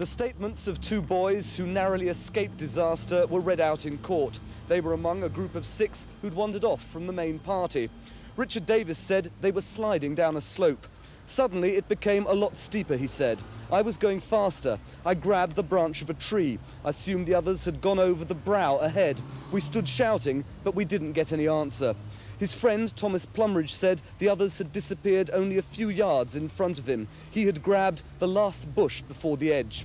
The statements of two boys who narrowly escaped disaster were read out in court. They were among a group of six who'd wandered off from the main party. Richard Davis said they were sliding down a slope. Suddenly it became a lot steeper, he said. I was going faster. I grabbed the branch of a tree. I assumed the others had gone over the brow ahead. We stood shouting, but we didn't get any answer. His friend Thomas Plumridge said the others had disappeared only a few yards in front of him. He had grabbed the last bush before the edge.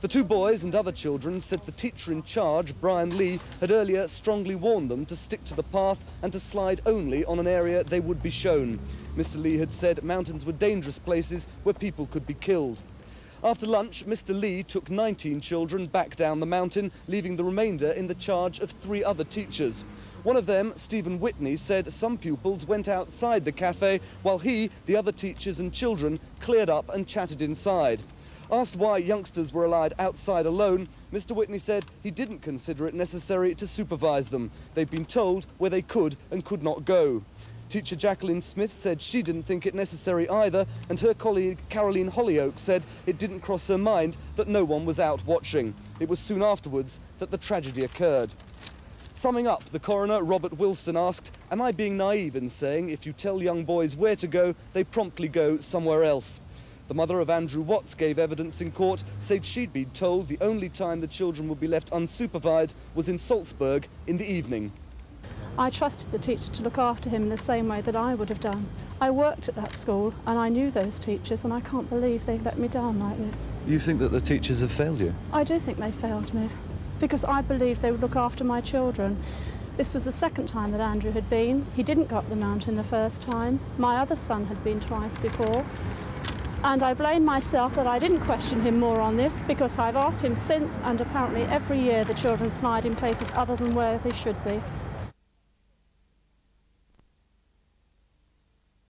The two boys and other children said the teacher in charge, Brian Lee, had earlier strongly warned them to stick to the path and to slide only on an area they would be shown. Mr. Lee had said mountains were dangerous places where people could be killed. After lunch, Mr. Lee took 19 children back down the mountain, leaving the remainder in the charge of three other teachers. One of them, Stephen Whitney, said some pupils went outside the cafe while he, the other teachers and children cleared up and chatted inside. Asked why youngsters were allowed outside alone, Mr. Whitney said he didn't consider it necessary to supervise them. They'd been told where they could and could not go. Teacher Jacqueline Smith said she didn't think it necessary either, and her colleague Caroline Hollyoak said it didn't cross her mind that no one was out watching. It was soon afterwards that the tragedy occurred. Summing up, the coroner, Robert Wilson, asked, Am I being naive in saying if you tell young boys where to go, they promptly go somewhere else? The mother of Andrew Watts gave evidence in court, said she'd been told the only time the children would be left unsupervised was in Salzburg in the evening. I trusted the teacher to look after him in the same way that I would have done. I worked at that school and I knew those teachers and I can't believe they let me down like this. You think that the teachers have failed you? I do think they failed me because I believed they would look after my children. This was the second time that Andrew had been. He didn't go up the mountain the first time. My other son had been twice before. And I blame myself that I didn't question him more on this because I've asked him since and apparently every year the children slide in places other than where they should be.